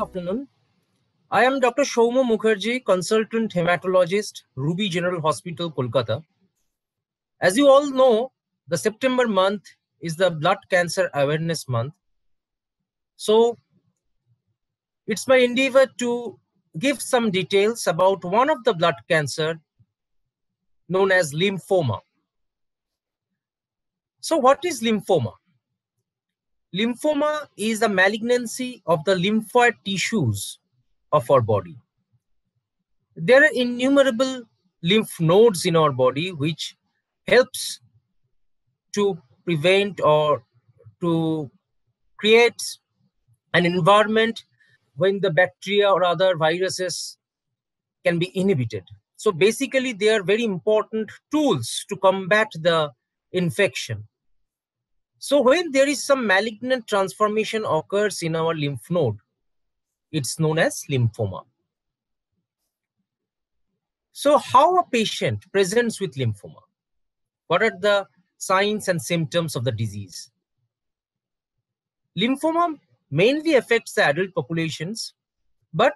afternoon. I am Dr. Soumya Mukherjee, consultant hematologist, Ruby General Hospital, Kolkata. As you all know, the September month is the Blood Cancer Awareness Month. So it's my endeavor to give some details about one of the blood cancer known as lymphoma. So what is lymphoma? Lymphoma is a malignancy of the lymphoid tissues of our body. There are innumerable lymph nodes in our body which helps to prevent or to create an environment when the bacteria or other viruses can be inhibited. So basically, they are very important tools to combat the infection. So when there is some malignant transformation occurs in our lymph node, it's known as lymphoma. So how a patient presents with lymphoma? What are the signs and symptoms of the disease? Lymphoma mainly affects the adult populations, but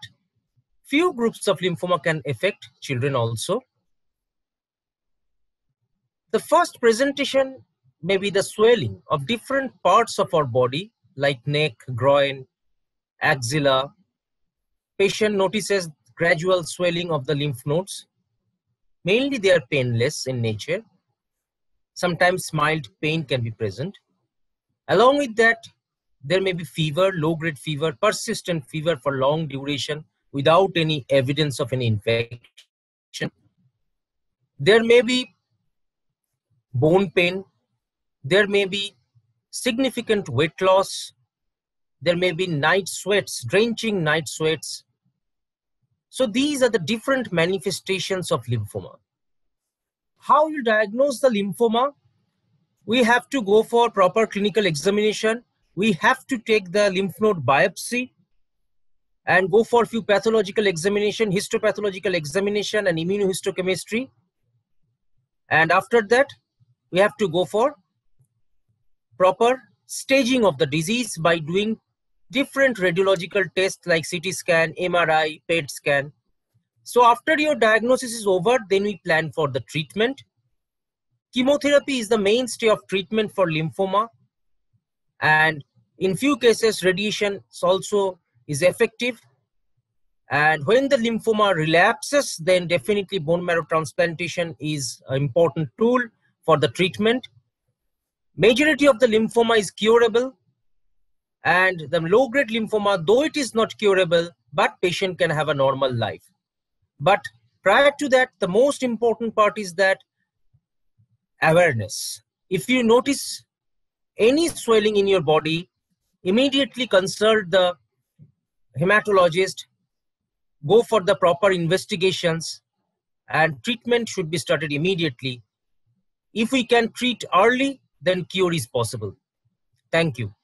few groups of lymphoma can affect children also. The first presentation may be the swelling of different parts of our body like neck, groin, axilla. Patient notices gradual swelling of the lymph nodes. Mainly they are painless in nature. Sometimes mild pain can be present. Along with that, there may be fever, low-grade fever, persistent fever for long duration without any evidence of any infection. There may be bone pain, there may be significant weight loss. There may be night sweats, drenching night sweats. So these are the different manifestations of lymphoma. How you diagnose the lymphoma? We have to go for proper clinical examination. We have to take the lymph node biopsy and go for a few pathological examination, histopathological examination and immunohistochemistry. And after that, we have to go for proper staging of the disease by doing different radiological tests like CT scan, MRI, PET scan. So after your diagnosis is over, then we plan for the treatment. Chemotherapy is the mainstay of treatment for lymphoma. And in few cases, radiation also is effective. And when the lymphoma relapses, then definitely bone marrow transplantation is an important tool for the treatment. Majority of the lymphoma is curable and the low-grade lymphoma, though it is not curable, but patient can have a normal life. But prior to that, the most important part is that awareness. If you notice any swelling in your body, immediately consult the hematologist, go for the proper investigations, and treatment should be started immediately. If we can treat early, then cure is possible. Thank you.